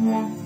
Wow.